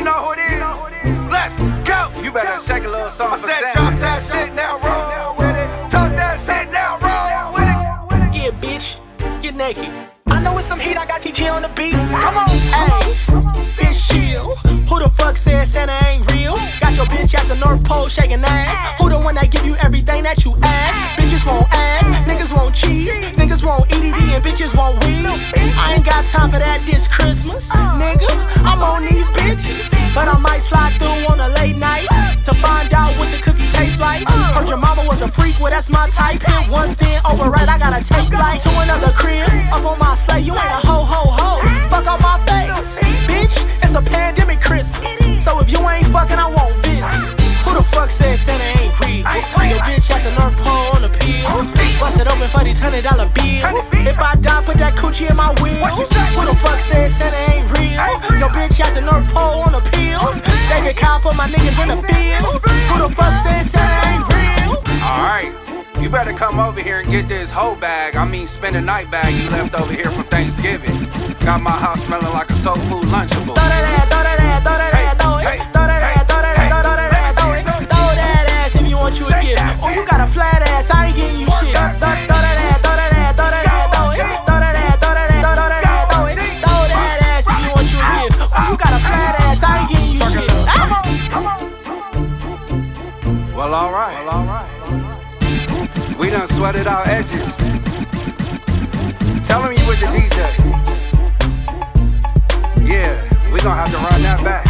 You know who it is? Let's go. You better shake a little song I for said, Sam. drop that shit now, roll with it. Talk that shit now, roll with it. Yeah, bitch, get naked. I know it's some heat, I got TG on the beat. Come on, hey, bitch, chill. Who the fuck said Santa ain't real? Got your bitch at the North Pole shaking ass. Who the one that give you everything that you ask? Bitches want ass, niggas want cheese, niggas want EDD, and bitches want weed. I ain't got time for that this Christmas, nigga. I'm on these well that's my type. Hit once, then override. I gotta take flight to another crib. Up on my sleigh, you ain't a ho ho ho. Fuck out my face, bitch. It's a pandemic Christmas, so if you ain't fucking, I won't visit. Who the fuck said Santa ain't real? Your bitch at the North Pole on the pill. Bust it open for these hundred dollar bills. If I die, put that coochie in my wheel. Who the fuck said Santa ain't real? Your bitch at the North Pole on the pill. David Kyle put my niggas in the field. You better come over here and get this whole bag. I mean, spend a night bag you left over here from Thanksgiving. Got my house smelling like a soul food lunchable. Throw that ass, throw that ass, throw that ass, throw it. Throw that ass, throw that ass, throw that ass, throw it. Throw that ass if you want you a gift. Oh, you got a flat ass, I ain't getting you shit. Throw throw that ass, throw that ass, throw that ass, throw it. Throw that ass, throw that ass, throw that ass, throw it. Throw that ass if you want you a gift. Oh, you got a flat ass, I ain't getting you shit. Well, alright. Well, alright. We done sweated our edges. Tell him you with the DJ. Yeah, we gonna have to run that back.